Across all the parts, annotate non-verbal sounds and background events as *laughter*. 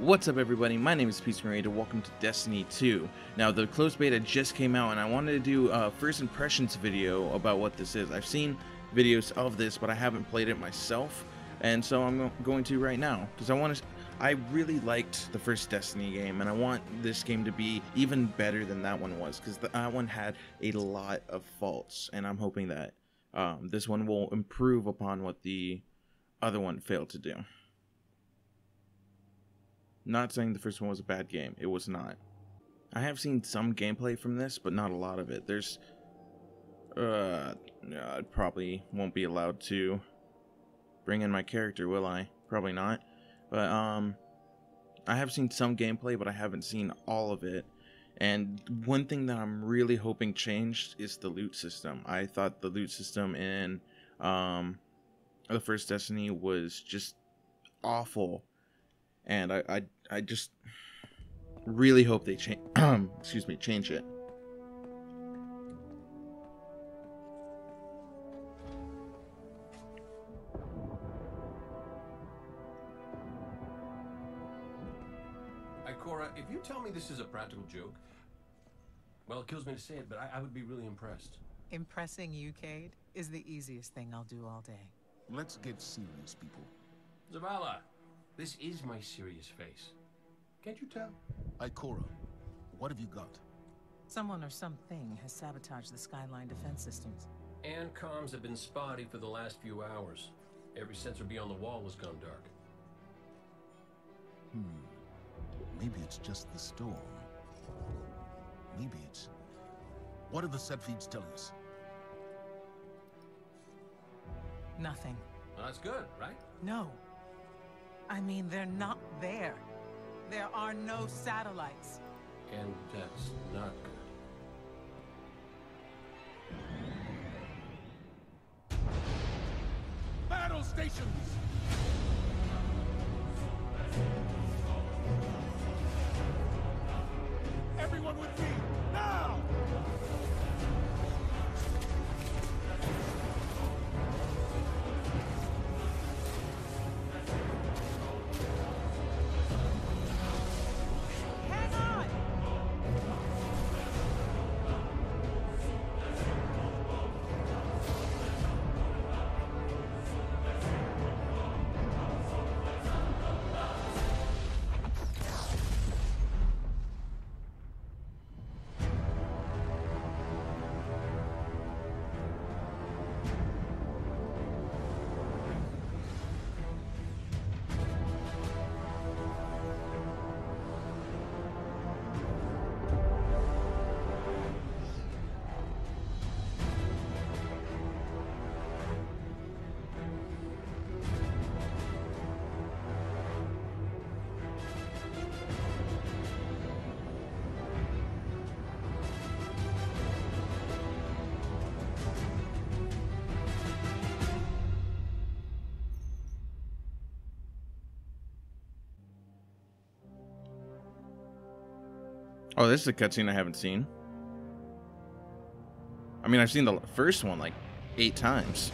What's up everybody, my name is Peace Marita, welcome to Destiny 2. Now the closed beta just came out and I wanted to do a first impressions video about what this is. I've seen videos of this but I haven't played it myself and so I'm going to right now because I want to I really liked the first Destiny game and I want this game to be even better than that one was because that one had a lot of faults and I'm hoping that um, this one will improve upon what the other one failed to do. Not saying the first one was a bad game. It was not. I have seen some gameplay from this, but not a lot of it. There's... Uh, I probably won't be allowed to bring in my character, will I? Probably not. But, um... I have seen some gameplay, but I haven't seen all of it. And one thing that I'm really hoping changed is the loot system. I thought the loot system in um, the first Destiny was just awful and I I, I just really hope they change. *clears throat* excuse me, change it. Ikora, if you tell me this is a practical joke, well, it kills me to say it, but I, I would be really impressed. Impressing you, Cayde, is the easiest thing I'll do all day. Let's get serious, people. Zavala, this is my serious face. Can't you tell? Ikora, what have you got? Someone or something has sabotaged the Skyline defense systems. And comms have been spotty for the last few hours. Every sensor beyond the wall has gone dark. Hmm. Maybe it's just the storm. Maybe it's... What are the set feeds telling us? Nothing. Well, that's good, right? No. I mean, they're not there. There are no satellites. And that's not good. Battle stations! Oh, this is a cutscene I haven't seen. I mean, I've seen the first one like eight times.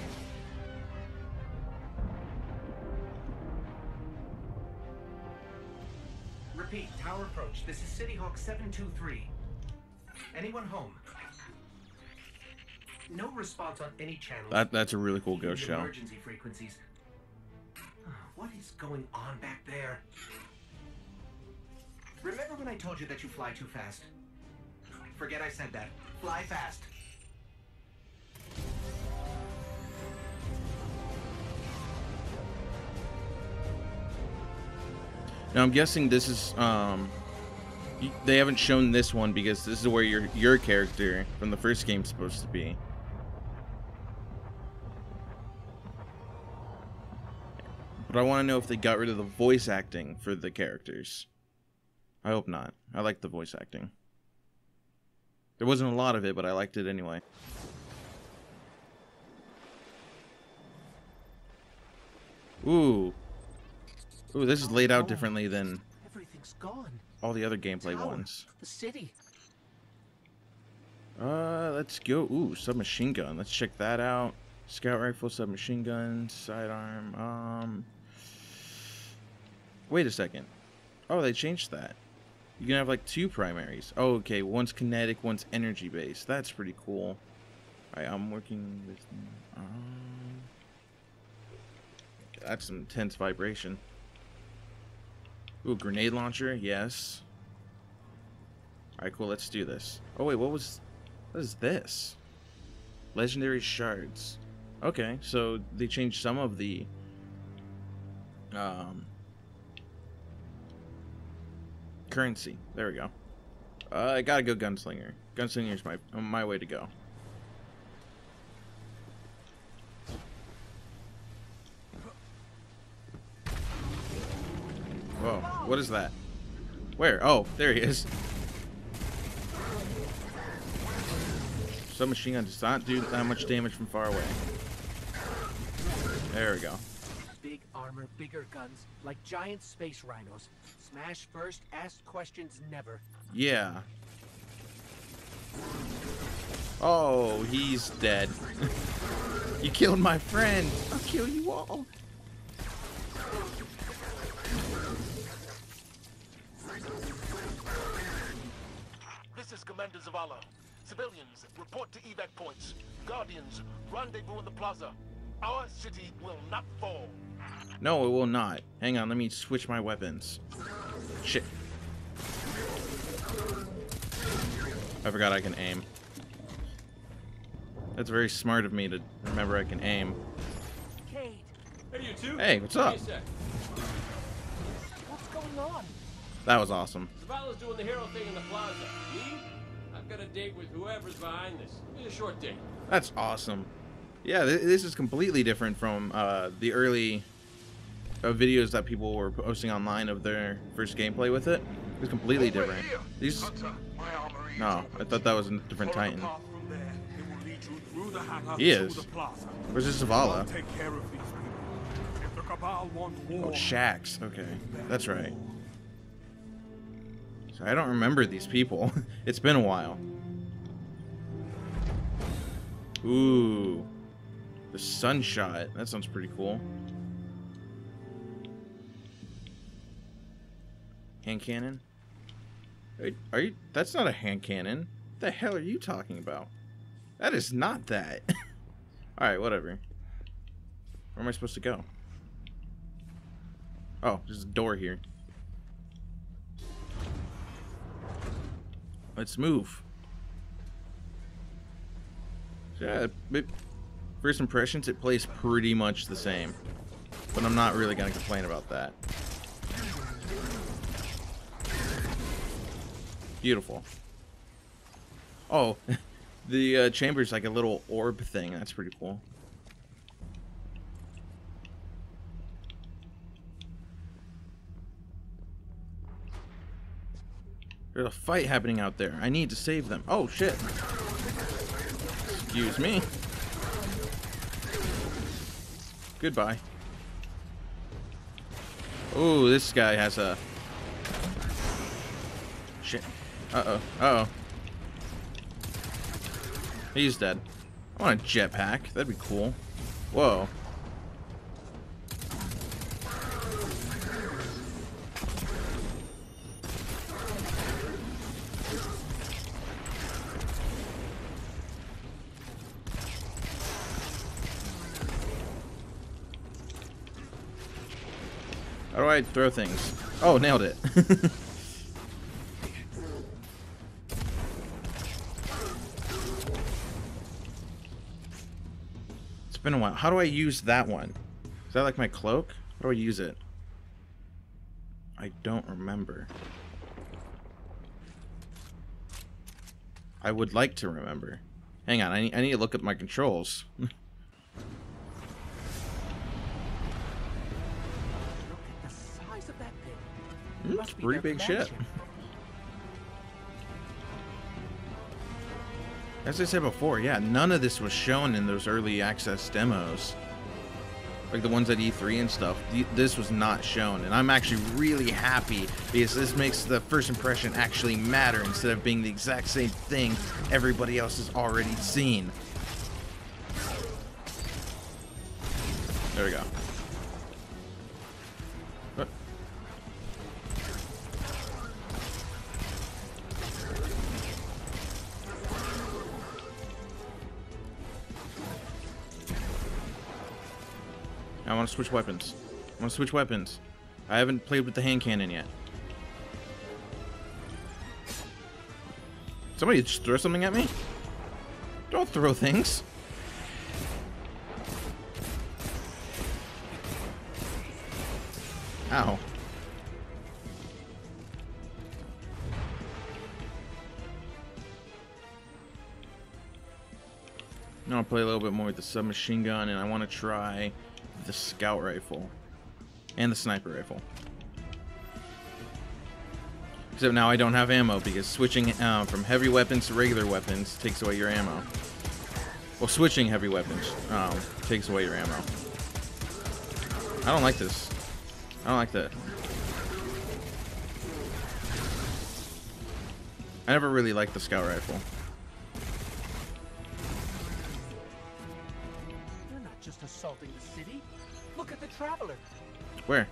Repeat, tower approach. This is City Hawk 723. Anyone home? No response on any channel. That that's a really cool ghost show. Emergency frequencies. What is going on back there? Remember when I told you that you fly too fast? Forget I said that. Fly fast. Now I'm guessing this is um they haven't shown this one because this is where your your character from the first game is supposed to be. But I want to know if they got rid of the voice acting for the characters. I hope not. I like the voice acting. There wasn't a lot of it, but I liked it anyway. Ooh. Ooh, this is laid out differently than Everything's gone. all the other gameplay ones. The city. Uh, let's go. Ooh, submachine gun. Let's check that out. Scout rifle, submachine gun, sidearm. Um, wait a second. Oh, they changed that. You can have like two primaries. Oh, okay. One's kinetic, one's energy based. That's pretty cool. Alright, I'm working with. Um, that's some intense vibration. Ooh, grenade launcher. Yes. Alright, cool. Let's do this. Oh, wait. What was. What is this? Legendary shards. Okay, so they changed some of the. Um, currency. There we go. Uh, I gotta go gunslinger. Gunslinger's my my way to go. Whoa, what is that? Where? Oh, there he is. Submachine gun does not do that much damage from far away. There we go. Big armor, bigger guns, like giant space rhinos. Smash first, ask questions never. Yeah. Oh, he's dead. *laughs* you killed my friend. I'll kill you all. This is Commander Zavala. Civilians, report to evac points. Guardians, rendezvous in the plaza. Our city will not fall. No, it will not. Hang on, let me switch my weapons. Shit. I forgot I can aim. That's very smart of me to remember I can aim. Cayde, Hey, you two. Hey, what's up? what's going on? That was awesome. Zavala's doing the hero thing in the plaza. Me? I've got a date with whoever's behind this. It's a short date. That's awesome. Yeah, th this is completely different from uh, the early uh, videos that people were posting online of their first gameplay with it. It's completely different. These, no, I thought that was a different Titan. He is. Where's this Zavala? Take care of these people. If the Cabal want Oh, Shaxx. Okay, that's right. So I don't remember these people. *laughs* it's been a while. Ooh, the sunshot. That sounds pretty cool. Hand cannon. Wait, Are you? That's not a hand cannon. What the hell are you talking about? That is not that. *laughs* All right, whatever. Where am I supposed to go? Oh, there's a door here. Let's move. Yeah, it, first impressions, it plays pretty much the same. But I'm not really going to complain about that. Beautiful. Oh, *laughs* the uh, chamber's like a little orb thing. That's pretty cool. There's a fight happening out there. I need to save them. Oh, shit. Excuse me. Goodbye. Oh, this guy has a... Shit. Uh-oh. Uh-oh. He's dead. I want a jetpack. That'd be cool. Whoa. How do I throw things? Oh, nailed it. *laughs* been a while. How do I use that one? Is that like my cloak? How do I use it? I don't remember. I would like to remember. Hang on, I need, I need to look at my controls. *laughs* Look at the size of that thing. Hmm, it's pretty big ship. As I said before, yeah, none of this was shown in those early access demos. Like the ones at E3 and stuff. This was not shown. And I'm actually really happy because this makes the first impression actually matter instead of being the exact same thing everybody else has already seen. There we go. Want to switch weapons. I want to switch weapons. I haven't played with the hand cannon yet. Somebody just throw something at me? Don't throw things. Ow. Now I'll play a little bit more with the submachine gun, and I want to try the scout rifle and the sniper rifle. Except now I don't have ammo because switching uh, from heavy weapons to regular weapons takes away your ammo. Well, switching heavy weapons um, takes away your ammo. I don't like this. I don't like that. I never really liked the scout rifle. Assaulting the city. Look at the traveler. Where?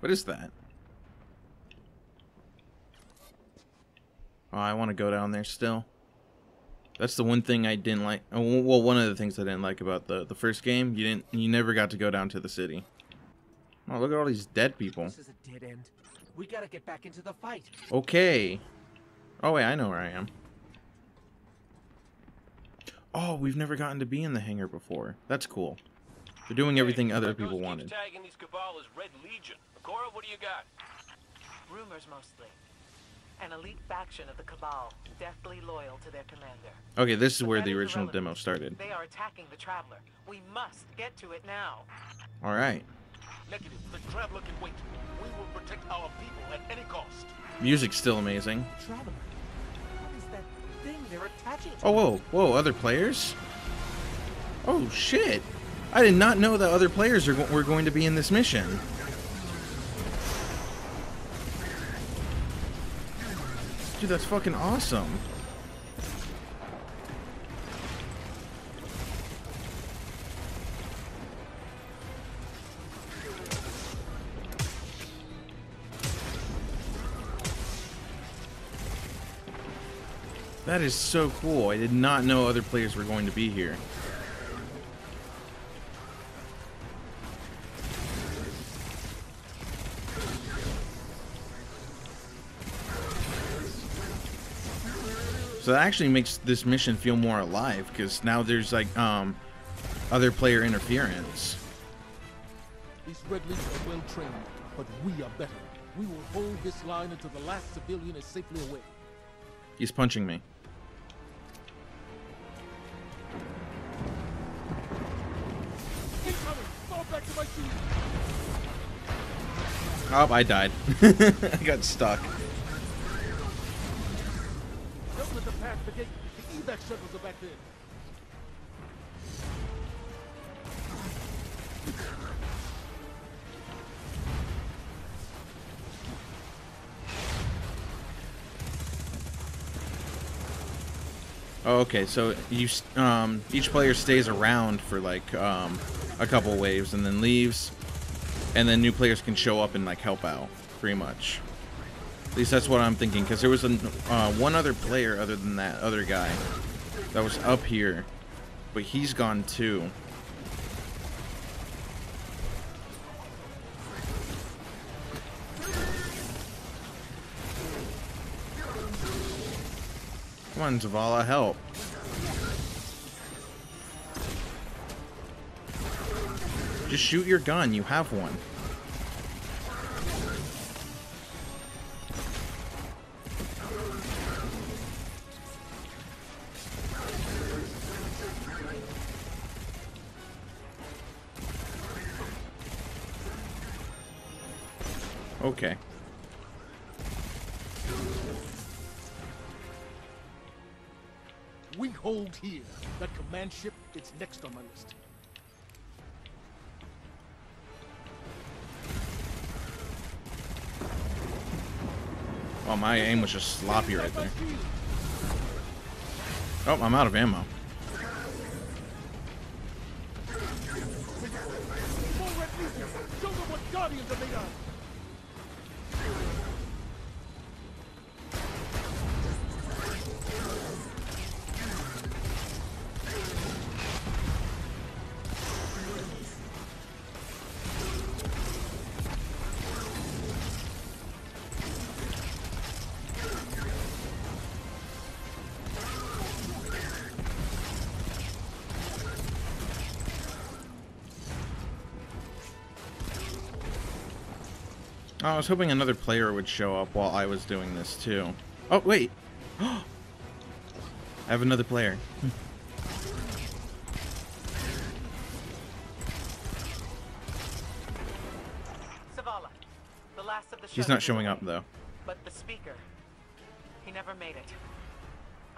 What is that? Oh, I want to go down there still. That's the one thing I didn't like. oh, Well, one of the things I didn't like about the the first game, you didn't, you never got to go down to the city. Oh, look at all these dead people. This is a dead end. We gotta get back into the fight. Okay. Oh wait, I know where I am. Oh, we've never gotten to be in the hangar before. That's cool. They're doing everything other people wanted. tagging these Cabal as Red Legion. Cora, what do you got? Rumors mostly. An elite faction of the Cabal, deathly loyal to their commander. Okay, this is where the original demo started. They are attacking the Traveler. We must get to it now. All right. Negative. The Traveler can wait. We will protect our people at any cost. Music's still amazing. Traveler. They're attaching? Oh, whoa, whoa, other players? Oh, shit. I did not know that other players are, were going to be in this mission. Dude, that's fucking awesome. That is so cool. I did not know other players were going to be here. So that actually makes this mission feel more alive because now there's like um other player interference. These Red Legion are well trained, but we are better. We will hold this line until the last civilian is safely away. He's punching me. Oh, I died. *laughs* I got stuck. Oh, okay, so you um each player stays around for like um a couple waves and then leaves, and then new players can show up and like help out, pretty much. At least that's what I'm thinking, because there was a, uh, one other player other than that other guy that was up here, but he's gone too. Come on, Zavala, help. Just shoot your gun, you have one. It's next on my list. Oh, my aim was just sloppy right there. Oh, I'm out of ammo. More Show them what Guardians are made of! I was hoping another player would show up while I was doing this too. Oh, wait. *gasps* I have another player. Zavala, the last of the He's not showing up though. But the speaker, he never made it.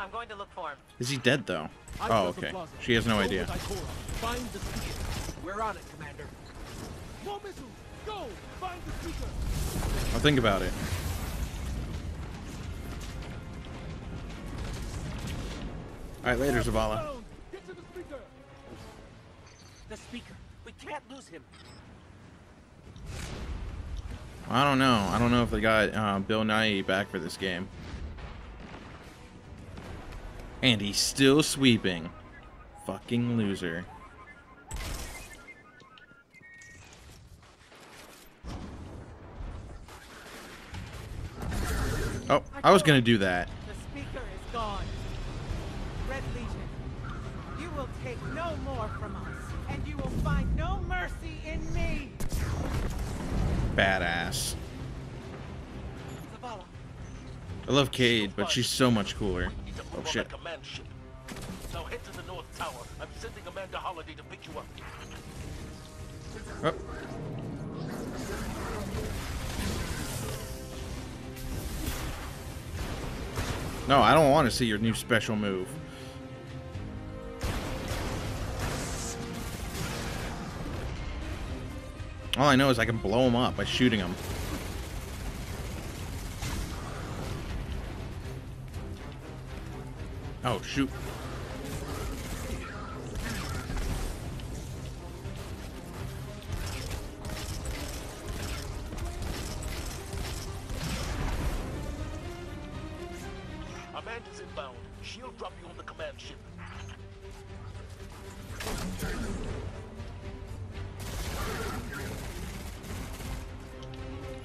I'm going to look for him. Is he dead though? I Oh, okay. She has no idea. Find the speaker. We're on it, Commander. More missiles. Go. Find the speaker. I'll think about it. Alright, later, Zavala. Get to the speaker. The speaker. We can't lose him. I don't know. I don't know if they got uh, Bill Nighy back for this game. And he's still sweeping. Fucking loser. I was gonna do that. The speaker is gone. Red Legion, you will take no more from us, and you will find no mercy in me. Badass. Zavala, I love Cayde, but she's so much cooler. We need to Oh shit. that command ship. Now head to the North Tower. I'm sending Amanda Holliday to pick you up. Oh. No, I don't want to see your new special move. All I know is I can blow him up by shooting him. Oh, shoot.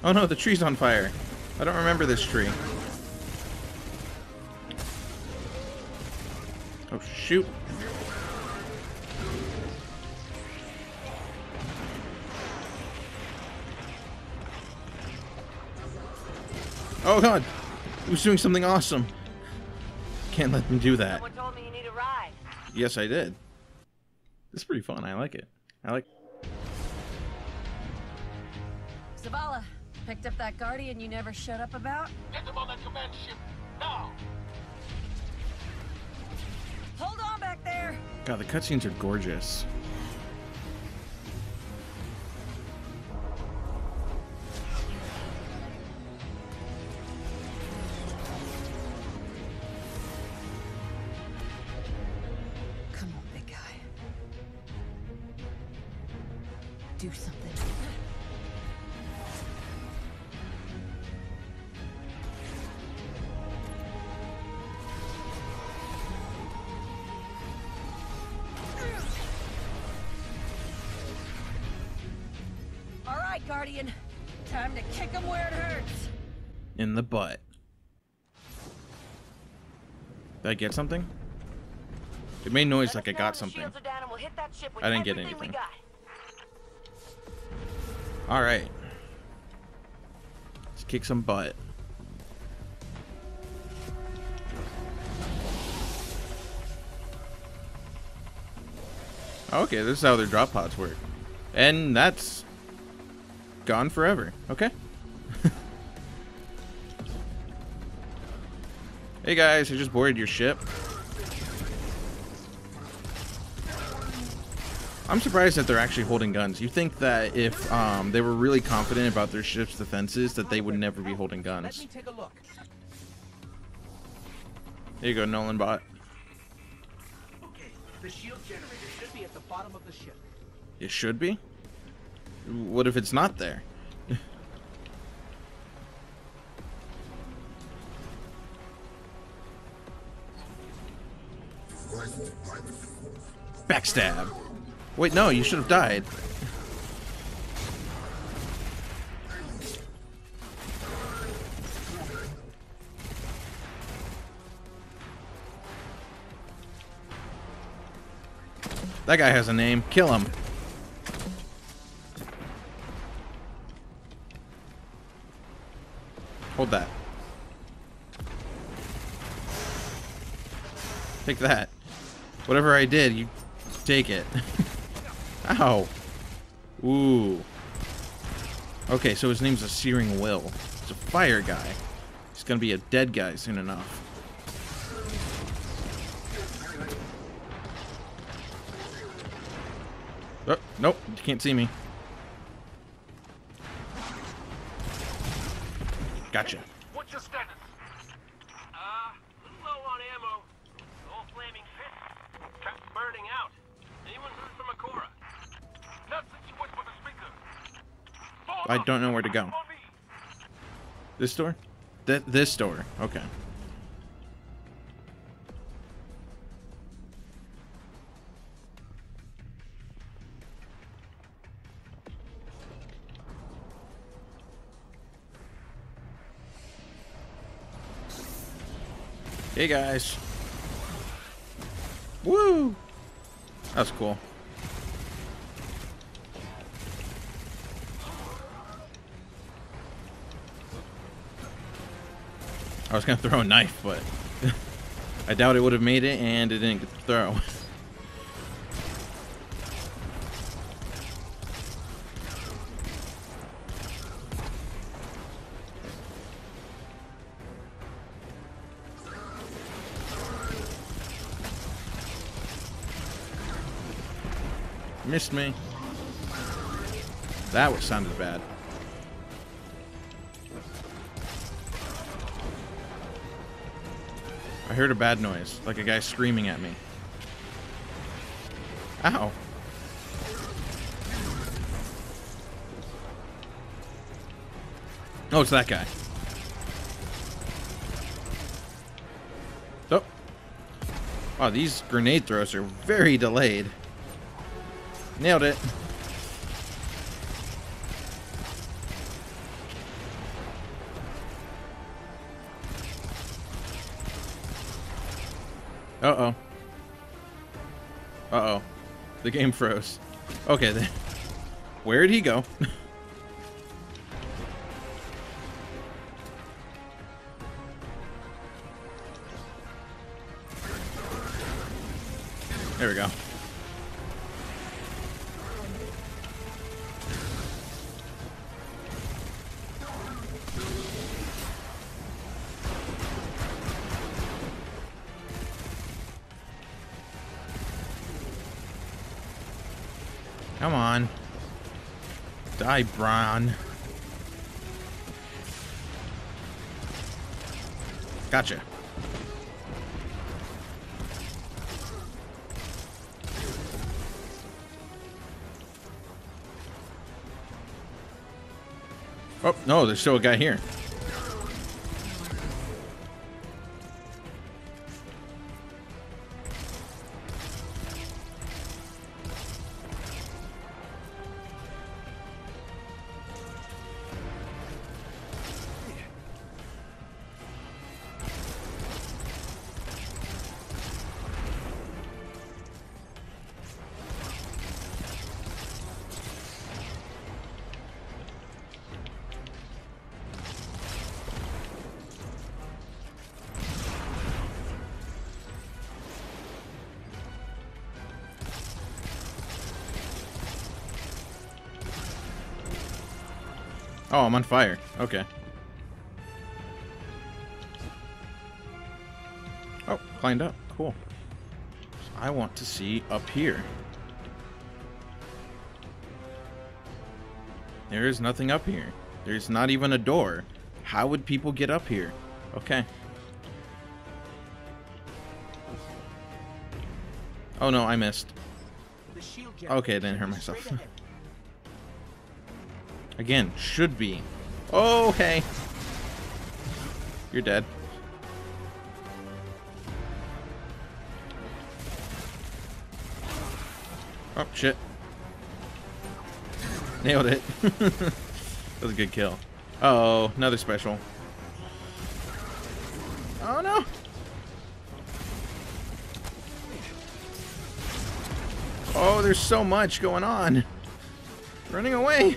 Oh no, the tree's on fire. I don't remember this tree. Oh shoot. Oh god! He was doing something awesome. Can't let me do that. Someone told me you need a ride. Yes, I did. It's pretty fun. I like it. I like. Zavala, picked up that Guardian you never shut up about? Get them on that command ship now. Hold on back there! God, the cutscenes are gorgeous. Right, Guardian. Time to kick him where it hurts. In the butt. Did I get something? It made noise like I got something. Shields are down and we'll hit that ship I didn't get anything. Alright. Let's kick some butt. Okay, this is how their drop pods work. And that's gone forever. Okay. *laughs* hey guys, I just boarded your ship. I'm surprised that they're actually holding guns. You think that if um, they were really confident about their ship's defenses, that they would never be holding guns. me take a look. Here you go, Nolan bot. Okay, the shield generator should be at the bottom of the ship. It should be. What if it's not there? *laughs* Backstab. Wait, no, you should have died. That guy has a name. Kill him. Hold that. Take that. Whatever I did, you take it. *laughs* Ow. Ooh. Okay, so his name's a Searing Will. He's a fire guy. He's gonna be a dead guy soon enough. Oh, nope, you can't see me. Gotcha. What's your status? Uh, little low on ammo. The whole flaming pit. Trap's burning out. Anyone heard from Ikora? Not since you went for the speaker. I don't know where to go. This door? Th this door. Okay. Hey guys. Woo! That's cool. I was gonna *laughs* throw a knife, but *laughs* I doubt it would have made it, and it didn't get the *laughs* Missed me. That was sounded bad. I heard a bad noise, like a guy screaming at me. Ow. Oh, it's that guy. Oh. Wow, these grenade throws are very delayed. Nailed it. Uh-oh. Uh-oh. The game froze. Okay, then. Where did he go? *laughs* there we go. Die, Bron. Gotcha. Oh, no, there's still a guy here. Oh, I'm on fire. Okay. Oh, climbed up. Cool. I want to see up here. There is nothing up here. There's not even a door. How would people get up here? Okay. Oh no, I missed. Okay, I didn't hurt myself. Again, should be. Hey. You're dead. Oh, shit. Nailed it. *laughs* that was a good kill. Uh oh, another special. Oh, no. Oh, there's so much going on. Running away.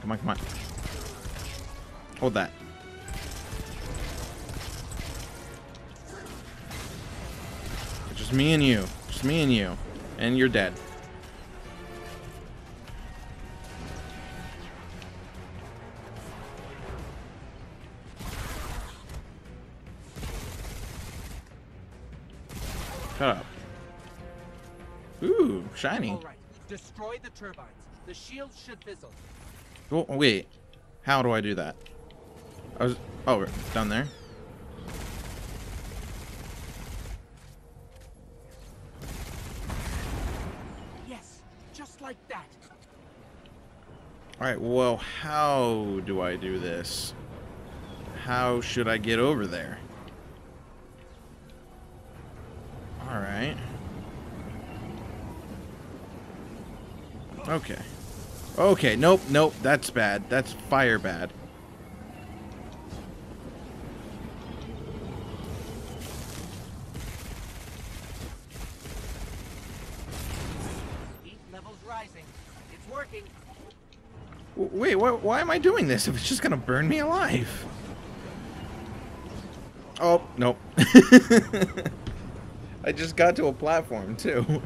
Come on, come on, come on. Hold that. It's just me and you. Just me and you. And you're dead. Shut up. Ooh, shiny. All right. Destroy the turbines. The should fizzle. Oh, wait. How do I do that? I was... Oh, down there? Yes, just like that. Alright, well, how do I do this? How should I get over there? Alright. Okay. Okay, nope, nope, that's bad. That's fire bad. Heat levels rising. It's working. W- Wait, wh why am I doing this if it's just gonna burn me alive? Oh, nope. *laughs* I just got to a platform, too.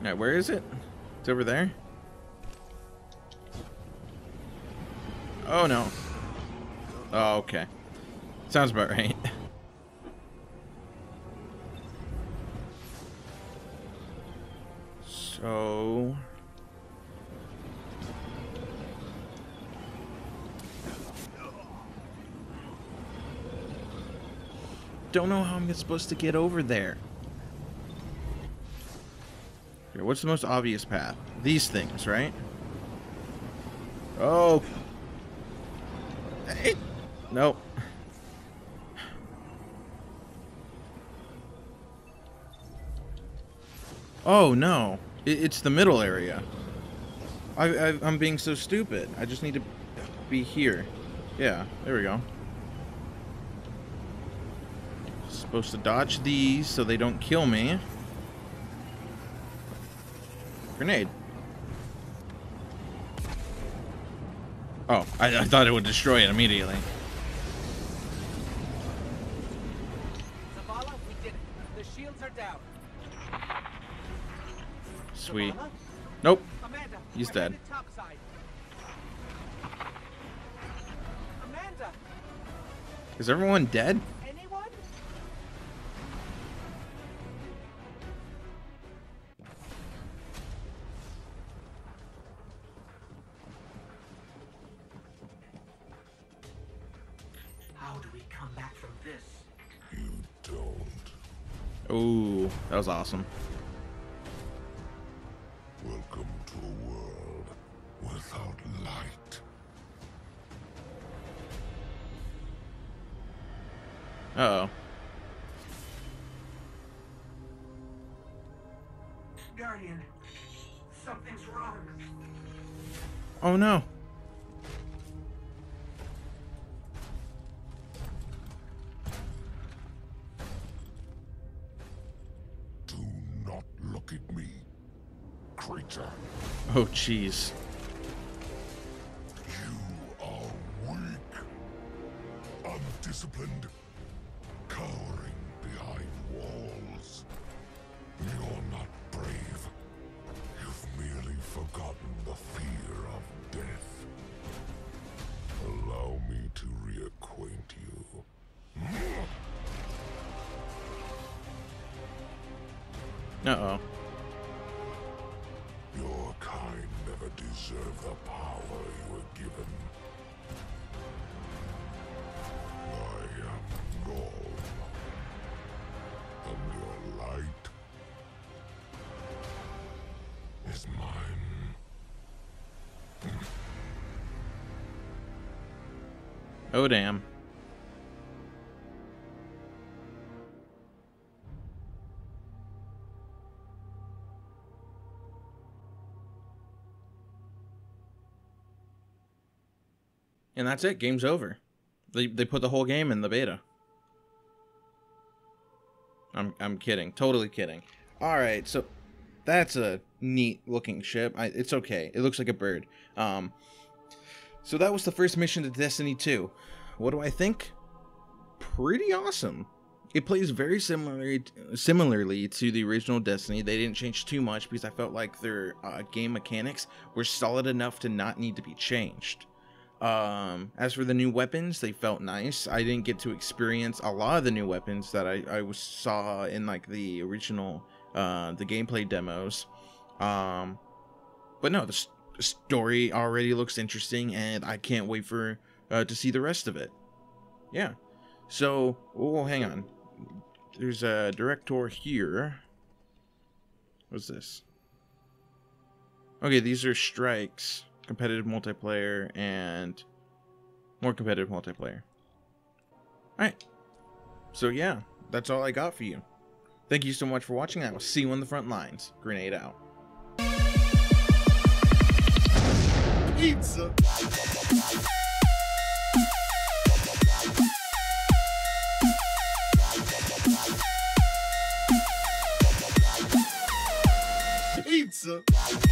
Alright, where is it? It's over there? Oh, no. Oh, okay. Sounds about right. *laughs* So... Don't know how I'm supposed to get over there. What's the most obvious path? These things, right? Oh. Hey. Nope. Oh no, it's the middle area. I, I, I'm being so stupid. I just need to be here. Yeah, there we go. Supposed to dodge these so they don't kill me. Grenade. Oh, I, I thought it would destroy it immediately. Zavala, we did it. The shields are down. Sweet. Zavala? Nope. Amanda, He's dead. Amanda, Is everyone dead? Was awesome. Welcome to a world without light. Uh oh. Guardian, something's wrong. Oh no. Oh jeez. Oh damn. And that's it. Game's over. They they put the whole game in the beta. I'm I'm kidding. Totally kidding. All right, so that's a neat looking ship. I, it's okay. It looks like a bird. Um, so that was the first mission to Destiny 2. What do I think? Pretty awesome. It plays very similar, similarly to the original Destiny. They didn't change too much because I felt like their uh, game mechanics were solid enough to not need to be changed. Um, as for the new weapons, they felt nice. I didn't get to experience a lot of the new weapons that I, I was, saw in like the original uh, the gameplay demos. Um, but no, the story already looks interesting, and I can't wait for uh, to see the rest of it. Yeah. So, oh, hang on. There's a director here. What's this? Okay, these are strikes, competitive multiplayer, and more competitive multiplayer. Alright. So, yeah, that's all I got for you. Thank you so much for watching. I will see you on the front lines. Grenade out. Pizza. Pizza.